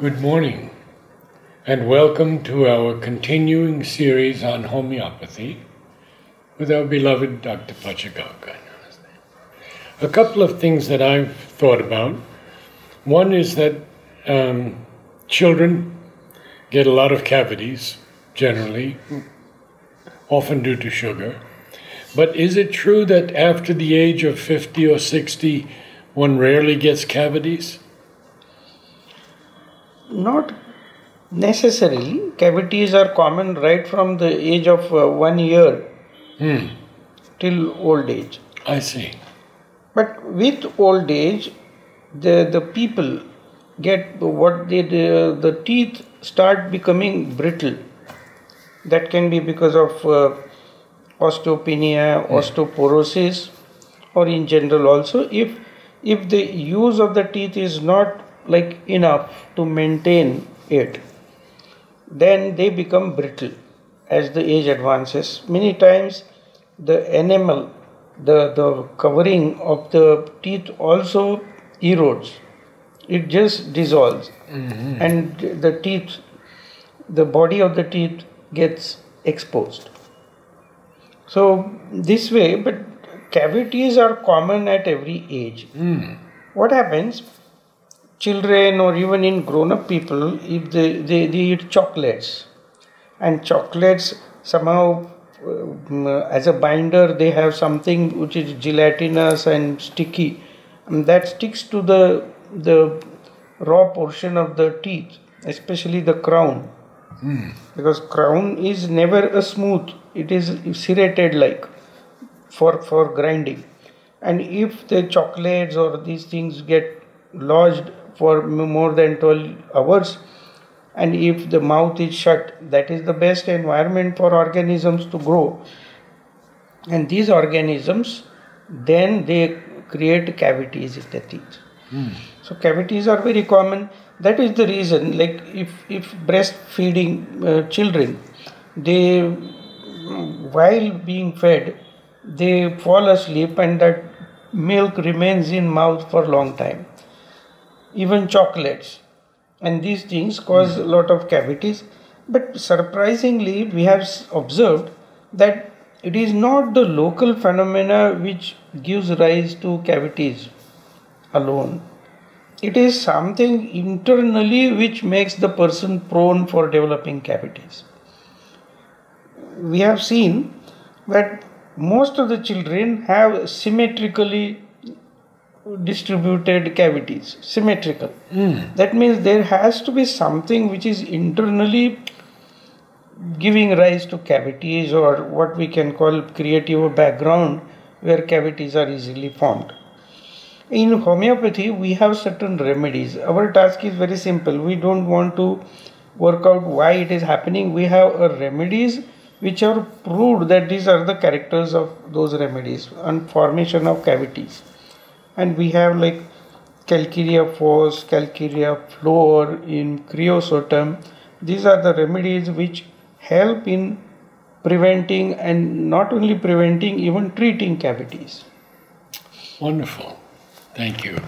Good morning, and welcome to our continuing series on homeopathy with our beloved Dr. Pachegaonkar. A couple of things that I've thought about. One is that um, children get a lot of cavities, generally, often due to sugar. But is it true that after the age of 50 or 60, one rarely gets cavities? Not necessarily. Cavities are common right from the age of uh, one year Hmm, till old age. I see. But with old age, the, the people get what they, the, the teeth start becoming brittle. That can be because of uh, osteopenia, osteoporosis, or in general also. If if the use of the teeth is not like enough to maintain it, then they become brittle as the age advances. Many times the enamel, the, the covering of the teeth also erodes. It just dissolves mm-hmm. and the teeth, the body of the teeth gets exposed. So this way, but cavities are common at every age. Hmm. What happens? Children or even in grown-up people, if they, they, they eat chocolates, and chocolates somehow um, uh, as a binder they have something which is gelatinous and sticky. And that sticks to the the raw portion of the teeth especially the crown. Hmm. Because crown is never a smooth. It is serrated like for for grinding. And if the chocolates or these things get lodged for more than 12 hours. And if the mouth is shut that is the best environment for organisms to grow. And these organisms then they create cavities in the teeth. So cavities are very common. That is the reason like if if breastfeeding uh, children they mm, while being fed they fall asleep and that milk remains in mouth for long time even chocolates. And these things cause a lot of cavities. But surprisingly we have observed that it is not the local phenomena which gives rise to cavities alone. It is something internally which makes the person prone for developing cavities. We have seen that most of the children have symmetrically distributed cavities symmetrical. Hmm. That means there has to be something which is internally giving rise to cavities or what we can call creative background where cavities are easily formed. In homeopathy we have certain remedies. Our task is very simple. We don't want to work out why it is happening. We have a remedies which are proved that these are the characters of those remedies and formation of cavities and we have like calcarea phos calcarea fluor in creosotum these are the remedies which help in preventing and not only preventing even treating cavities Wonderful. Thank you.